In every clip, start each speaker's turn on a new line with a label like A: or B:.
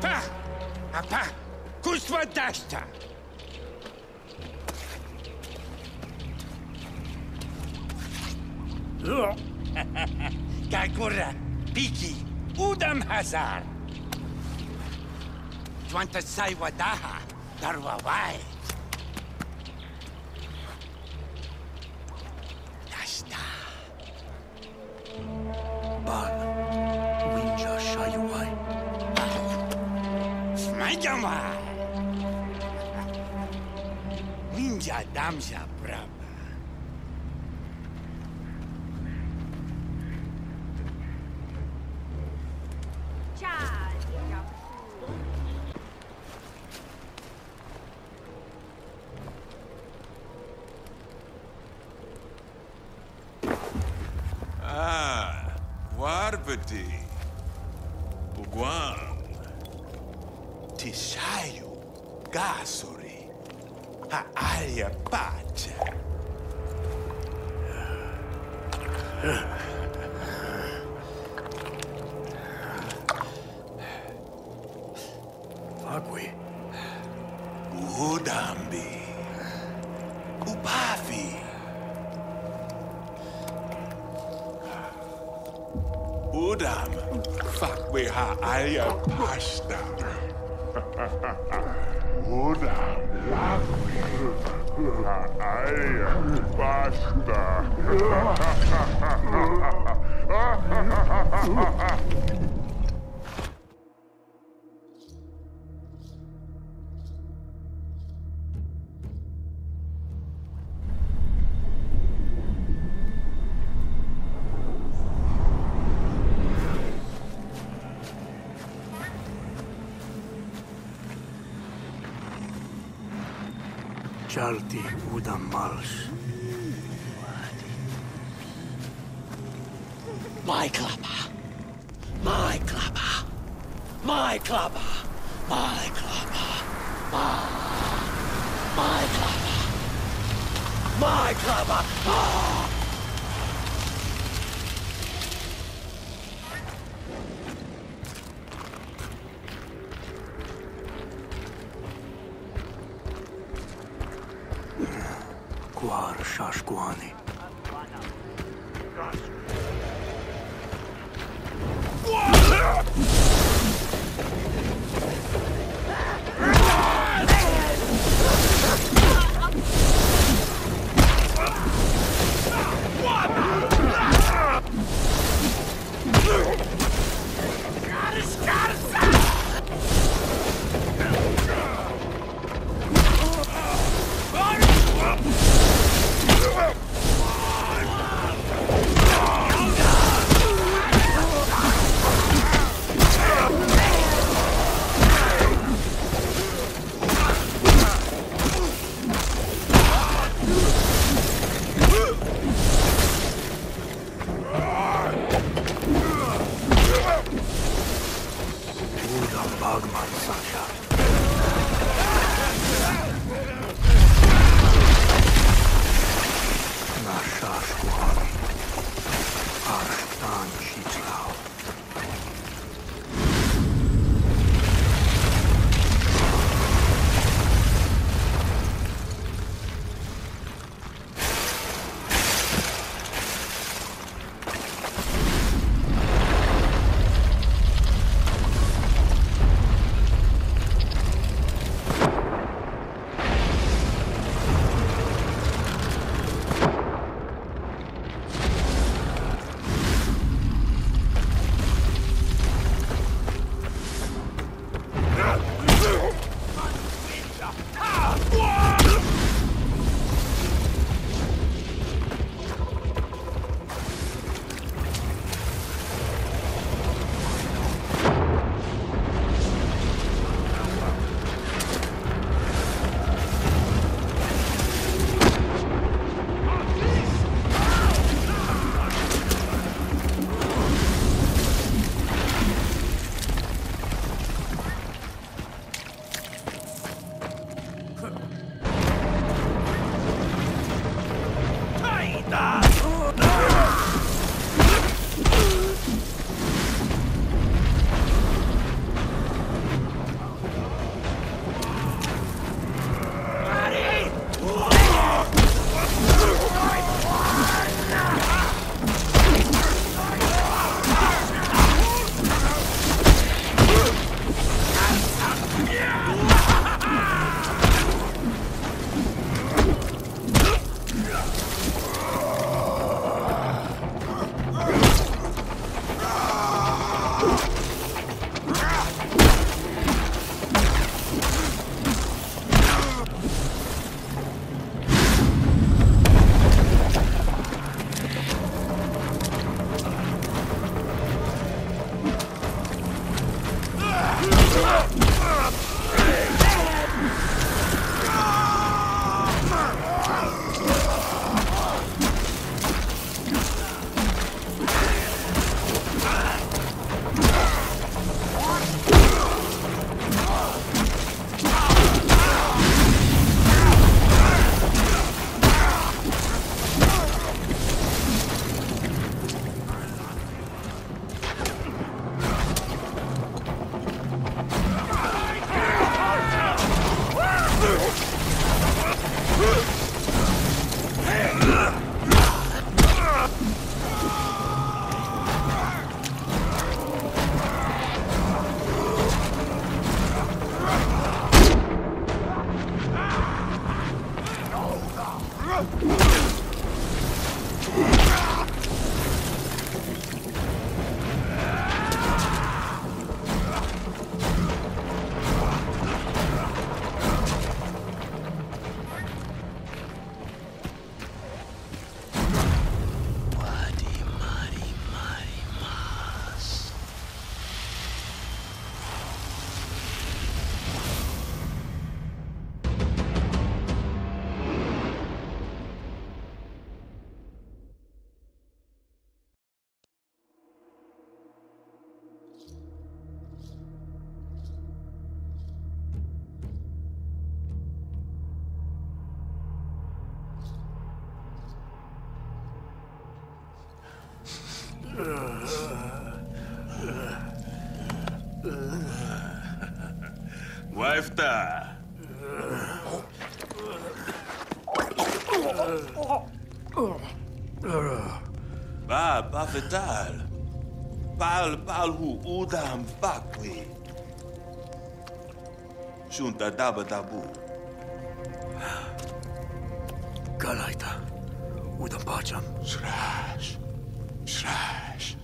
A: Apa! Apa! Kustva dasta! Gagura, Piki, Udam Hazar. Twanta sai wadaha, darwawai. Dasta.
B: Ban,
A: Jamar! Ninja Damja Brahma.
C: Ah, Warbadi. Uguan. Tishayo. Gasori. Haalia Pacha.
B: Agui.
C: Udambi. Upafi. Udam. Fakwe haalia pasta. Basta!
B: Chalti Udam Mals.
D: My clapper! My clapper! My clapper! My clapper! My, my clubber. My. Ah! dog, my sunshine.
C: Wpław. Ba, ba wytal. Pal, hu, udam, bakwi. Szunta daba dabu.
B: Kalajta, udam paczam.
C: Szrasz, szrasz.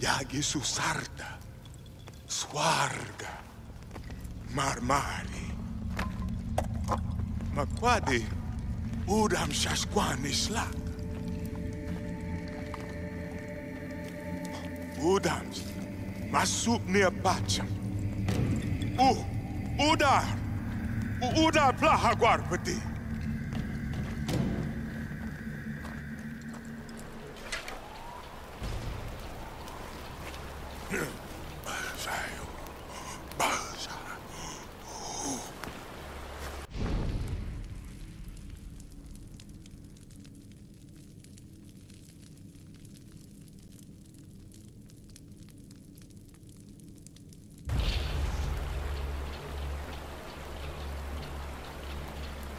C: Jak Jezus sarta, swarga. Marmari. Makwadi. Udam shashkwani slak. Udams. Masuk near Pacham. Uh, Udar. U- Udar plahagwar peti.